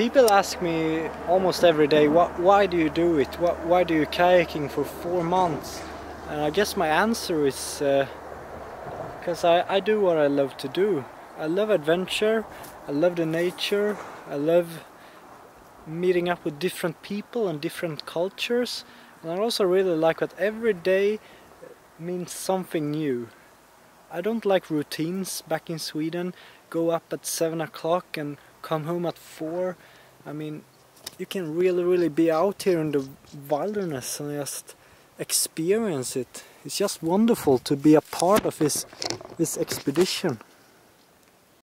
People ask me almost every day, why do you do it? Why do you kayaking for four months? And I guess my answer is because uh, I, I do what I love to do. I love adventure, I love the nature, I love meeting up with different people and different cultures. And I also really like that every day means something new. I don't like routines back in Sweden. Go up at 7 o'clock and come home at 4. I mean, you can really, really be out here in the wilderness and just experience it. It's just wonderful to be a part of this, this expedition.